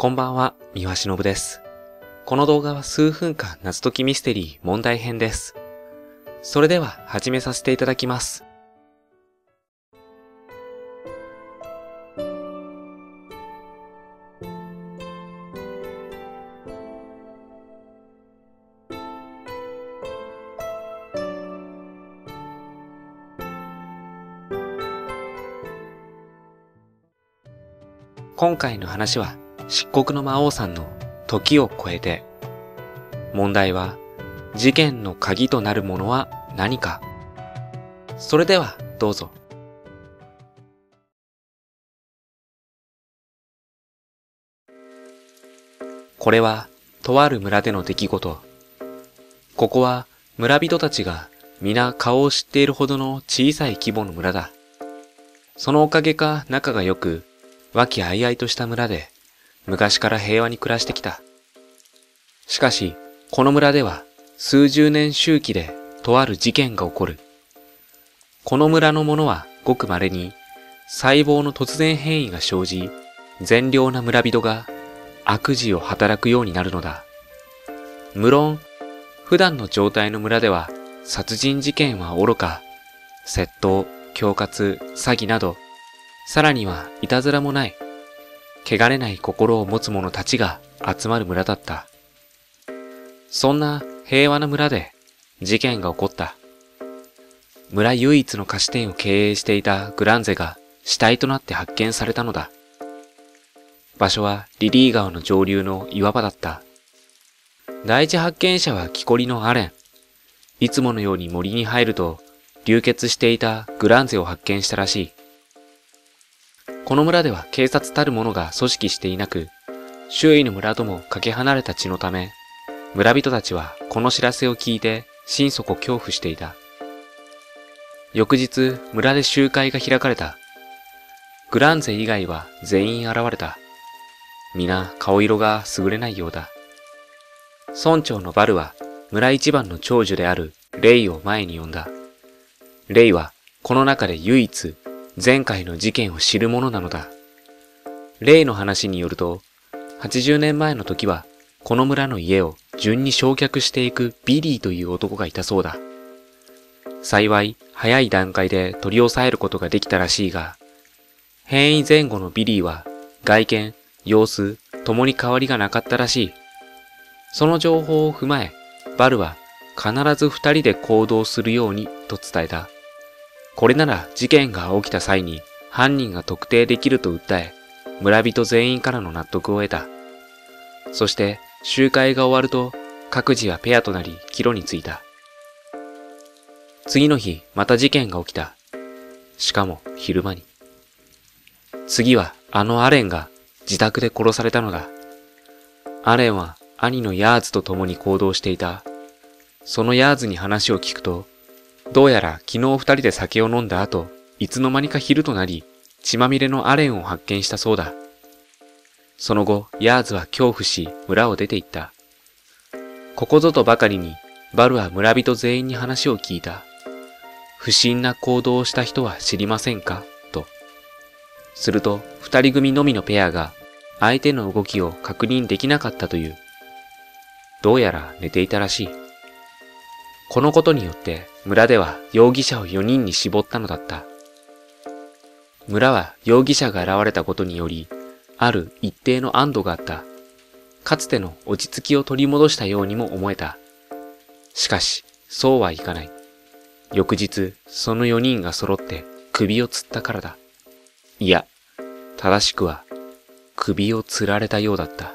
こんばんは、三輪忍です。この動画は数分間謎解きミステリー問題編です。それでは始めさせていただきます。今回の話は漆黒の魔王さんの時を超えて、問題は事件の鍵となるものは何かそれではどうぞ。これはとある村での出来事。ここは村人たちが皆顔を知っているほどの小さい規模の村だ。そのおかげか仲が良く、和気あいあいとした村で、昔から平和に暮らしてきた。しかし、この村では数十年周期でとある事件が起こる。この村の者はごく稀に細胞の突然変異が生じ、善良な村人が悪事を働くようになるのだ。無論、普段の状態の村では殺人事件は愚か、窃盗、恐喝、詐欺などさらにはいたずらもない、汚れない心を持つ者たちが集まる村だった。そんな平和な村で事件が起こった。村唯一の菓子店を経営していたグランゼが死体となって発見されたのだ。場所はリリー川の上流の岩場だった。第一発見者は木こりのアレン。いつものように森に入ると流血していたグランゼを発見したらしい。この村では警察たる者が組織していなく、周囲の村ともかけ離れた地のため、村人たちはこの知らせを聞いて心底恐怖していた。翌日、村で集会が開かれた。グランゼ以外は全員現れた。皆顔色が優れないようだ。村長のバルは村一番の長寿であるレイを前に呼んだ。レイはこの中で唯一前回の事件を知るものなのだ。レイの話によると、80年前の時は、この村の家を順に焼却していくビリーという男がいたそうだ。幸い、早い段階で取り押さえることができたらしいが、変異前後のビリーは、外見、様子、ともに変わりがなかったらしい。その情報を踏まえ、バルは必ず二人で行動するようにと伝えた。これなら事件が起きた際に犯人が特定できると訴え、村人全員からの納得を得た。そして集会が終わると各自はペアとなり帰路に着いた。次の日また事件が起きた。しかも昼間に。次はあのアレンが自宅で殺されたのだ。アレンは兄のヤーズと共に行動していた。そのヤーズに話を聞くと、どうやら昨日二人で酒を飲んだ後、いつの間にか昼となり、血まみれのアレンを発見したそうだ。その後、ヤーズは恐怖し、村を出て行った。ここぞとばかりに、バルは村人全員に話を聞いた。不審な行動をした人は知りませんか？と。すると、二人組のみのペアが、相手の動きを確認できなかったという。どうやら寝ていたらしい。このことによって村では容疑者を4人に絞ったのだった。村は容疑者が現れたことにより、ある一定の安堵があった。かつての落ち着きを取り戻したようにも思えた。しかし、そうはいかない。翌日、その4人が揃って首を吊ったからだ。いや、正しくは、首を吊られたようだった。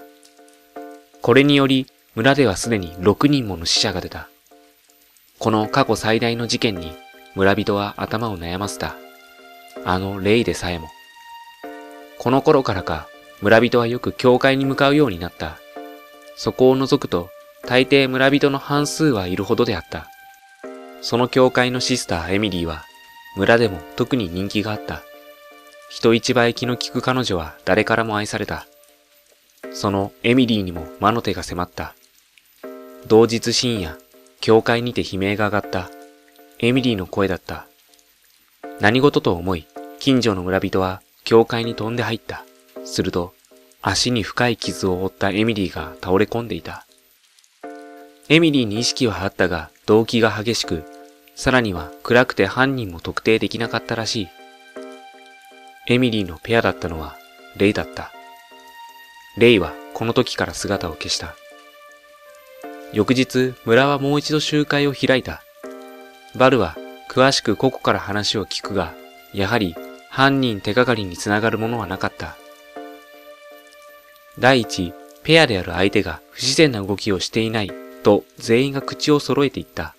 これにより、村ではすでに6人もの死者が出た。この過去最大の事件に村人は頭を悩ませた。あのレイでさえも。この頃からか村人はよく教会に向かうようになった。そこを除くと大抵村人の半数はいるほどであった。その教会のシスターエミリーは村でも特に人気があった。人一倍気の利く彼女は誰からも愛された。そのエミリーにも魔の手が迫った。同日深夜、教会にて悲鳴が上がった。エミリーの声だった。何事と思い、近所の村人は教会に飛んで入った。すると、足に深い傷を負ったエミリーが倒れ込んでいた。エミリーに意識はあったが動機が激しく、さらには暗くて犯人も特定できなかったらしい。エミリーのペアだったのはレイだった。レイはこの時から姿を消した。翌日、村はもう一度集会を開いた。バルは詳しく個々から話を聞くが、やはり犯人手がかりにつながるものはなかった。第一、ペアである相手が不自然な動きをしていないと全員が口を揃えていった。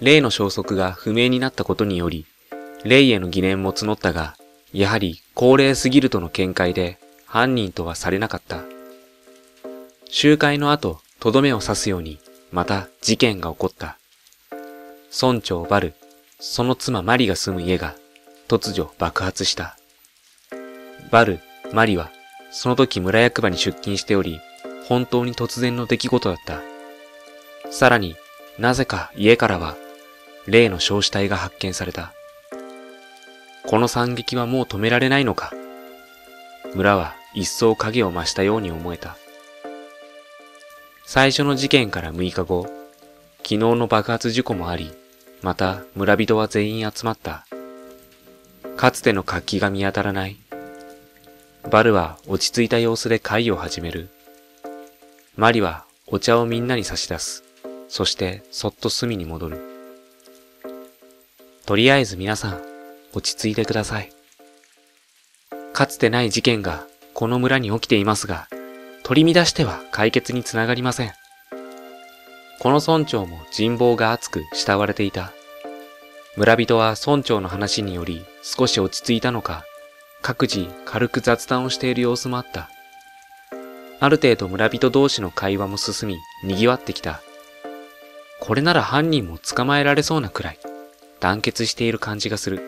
例の消息が不明になったことにより、レイへの疑念も募ったが、やはり高齢すぎるとの見解で犯人とはされなかった。集会の後、とどめを刺すように、また事件が起こった。村長バル、その妻マリが住む家が突如爆発した。バル、マリはその時村役場に出勤しており、本当に突然の出来事だった。さらになぜか家からは例の焼死体が発見された。この惨劇はもう止められないのか。村は一層影を増したように思えた。最初の事件から6日後、昨日の爆発事故もあり、また村人は全員集まった。かつての活気が見当たらない。バルは落ち着いた様子で会を始める。マリはお茶をみんなに差し出す。そしてそっと隅に戻る。とりあえず皆さん、落ち着いてください。かつてない事件がこの村に起きていますが、取り乱しては解決につながりません。この村長も人望が厚く慕われていた。村人は村長の話により少し落ち着いたのか、各自軽く雑談をしている様子もあった。ある程度村人同士の会話も進み、賑わってきた。これなら犯人も捕まえられそうなくらい、団結している感じがする。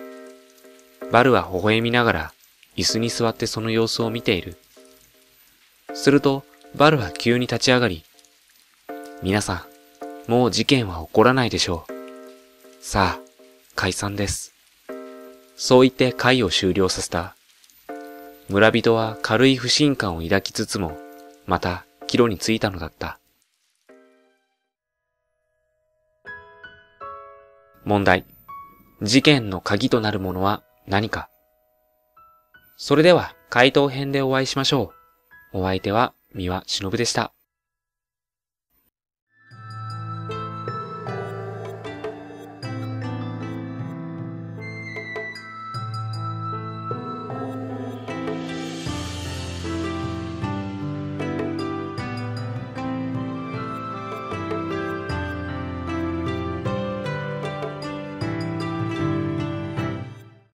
バルは微笑みながら、椅子に座ってその様子を見ている。すると、バルは急に立ち上がり、皆さん、もう事件は起こらないでしょう。さあ、解散です。そう言って会を終了させた。村人は軽い不信感を抱きつつも、また帰路に着いたのだった。問題。事件の鍵となるものは何かそれでは回答編でお会いしましょう。お相手は三輪忍でした。